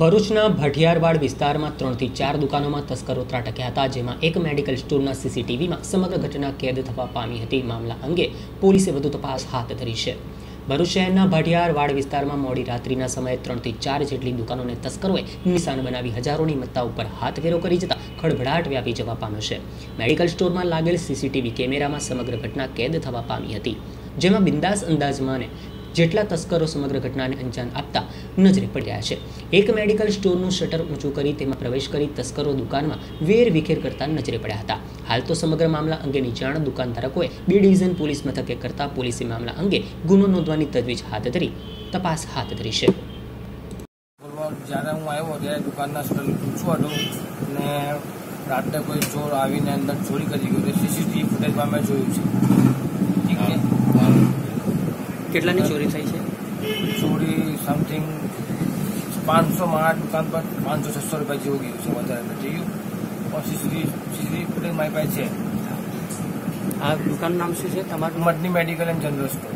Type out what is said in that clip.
ભરૂચના ભઠિયારવાડ વિસ્તારમાં ત્રણથી ચાર દુકાનોમાં તસ્કરો ત્રાટક્યા હતા, જેમાં એક મેડિકલ સ્ટોરના સીસીટીવીમાં સમગ્ર ઘટના કેદ થવા પામી હતી. મામલા અંગે પોલીસે વધુ તપાસ હાથ ધરી છે. ભરૂચ શહેરના ભટિયારવાડ વિસ્તારમાં મોડી રાત્રિના સમયે ત્રણથી ચાર જેટલી દુકાનોને તસ્કરોએ નિશાન બનાવી હજારોની મત્તા ઉપર હાથ ફેરો કરી જતા ખળભળાટ વ્યાપી જવા પામ્યો છે. મેડિકલ સ્ટોરમાં લાગેલ સીસીટીવી કેમેરામાં સમગ્ર ઘટના કેદ થવા પામી હતી, જેમાં બિંદાસ અંદાજમાંને જેટલા તસ્કરો સમગ્ર ઘટનાને અંજામ આપતા નજરે પડ્યા છે. એક મેડિકલ સ્ટોરનું શટર ઊંચું કરી તેમાં પ્રવેશ કરી તસ્કરો દુકાનમાં વેર વિખેર કરતા નજરે પડ્યા હતા. હાલ તો સમગ્ર મામલા અંગેની જાણ દુકાનધારકોએ બી ડિવિઝન પોલીસ મથકે કરતા પોલીસે મામલા અંગે ગુનો નોંધવાની તજવીજ હાથ ધરી, તપાસ હાથ ધરી છે. જ્યારે હું આવ્યો ત્યારે દુકાનના સ્ટોર ઊંચું હતું ને રાત્રે કોઈ ચોર આવીને અંદર ચોરી કરી ગયો. સીસીટીવી ફૂટેજમાં મેં જોયું છે. કેટલાની ચોરી થઈ છે? ચોરી સમથિંગ પાંચસો મારા દુકાન પર પાંચસો છસો રૂપિયા જેવું ગયું છે વધારે નથી ગયું પણ સીસીટીવી સીસીટીવી ફૂટેજ મારી પાસે છે. આ દુકાનનું નામ શું છે? તમારું? Madni medical and general store